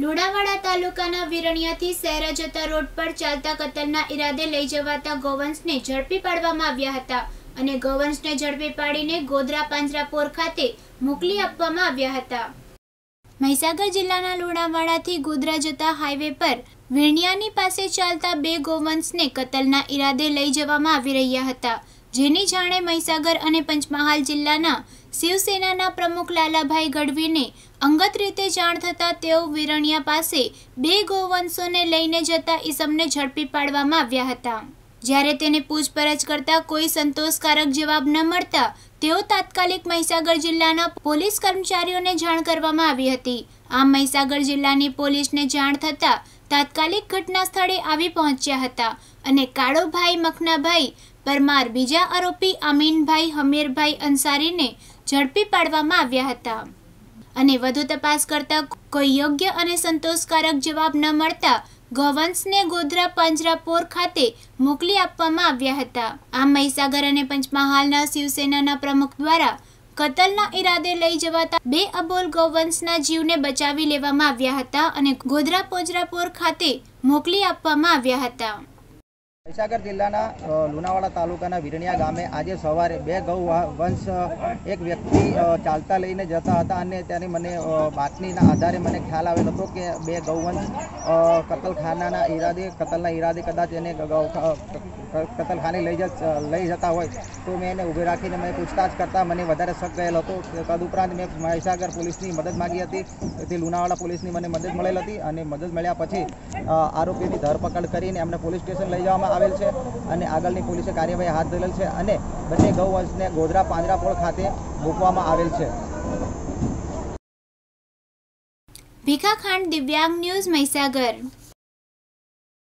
લુણાવાડા તાલુકાના વિરણિયાથી શહેર જતા રોડ પર ચાલતા કતલના ઈરાદે લઈ જવાતા ગૌવંશને ઝડપી પાડવામાં આવ્યા હતા અને ગૌવંશને ઝડપી પાડીને ગોધરા પાંજરાપોર ખાતે મોકલી આપવામાં આવ્યા હતા. મહીસાગર જિલ્લાના લુણાવાડાથી ગોધરા જતા હાઈવે પર વિરણિયાની પાસે ચાલતા બે ગૌવંશને કતલના ઈરાદે લઈ જવામાં આવી રહ્યા હતા. જેની જાણે મહીસાગર અને પંચમહાલ જિલ્લાના શિવસેનાના પ્રમુખ લાલાભાઈ ગઢવીને અંગત રીતે જાણ થતાં તેઓ વિરણિયા પાસે બે ગોવંશોને લઈને જતા ઈસમને ઝડપી પાડવામાં આવ્યા હતા. જ્યારે તેને પૂછપરછ કરતા કોઈ સંતોષકારક જવાબ ન મળતા તેઓ તાત્કાલિક મહીસાગર જિલ્લાના પોલીસ કર્મચારીઓને જાણ કરવામાં આવી હતી. આમ મહીસાગર જિલ્લાની પોલીસને જાણ થતાં તાત્કાલિક ઘટના સ્થળે આવી પહોંચ્યા હતા અને કાળોભાઈ મખનાભાઈ પરમાર બીજા આરોપી અમીનભાઈ, હમીરભાઈ અંસારીને ઝડપી પાડવામાં આવ્યા હતા. અને વધુ તપાસ કરતા કોઈ યોગ્ય અને સંતોષકારક જવાબ ન મળતા ગોવંશને ગોધરા પાંજરાપોર ખાતે મોકલી આપવામાં આવ્યા હતા. આમ મહીસાગર અને પંચમહાલના શિવસેનાના પ્રમુખ દ્વારા કતલના ઈરાદે લઈ જવાતા બે અબોલ ગૌવંશના જીવને બચાવી લેવામાં આવ્યા હતા અને ગોધરા પોજરાપોર ખાતે મોકલી આપવામાં આવ્યા હતા. મહીસાગર જિલ્લાના લુણાવાડા તાલુકાના વિરણિયા ગામે આજે સવારે બે ગૌ વંશ એક વ્યક્તિ ચાલતા લઈને જતા હતા અને ત્યારે મને બાતમીના આધારે મને ખ્યાલ આવેલ હતો કે બે ગૌવંશ કતલખાનાના ઈરાદે, કતલના ઈરાદે કદાચ એને કતલખાને લઈ જ લઈ જતા હોય તો મેં એને ઊભી રાખીને મેં પૂછતાછ કરતાં મને વધારે શક ગયેલો હતો. તદુપરાંત મેં મહીસાગર પોલીસની મદદ માગી હતી. તેથી લુણાવાડા પોલીસની મને મદદ મળેલ હતી અને મદદ મળ્યા પછી આરોપીની ધરપકડ કરીને એમને પોલીસ સ્ટેશન લઈ જવામાં આવેલ છે અને આગળની પોલીસે કાર્યવાહી હાથ ધરેલ છે અને બંને ગૌવંશને ગોધરા પાંજરાપોળ ખાતે મૂકવામાં આવેલ છે. ભીખા ખાંડ દિવ્યાંગ ન્યૂઝ મહીસાગર.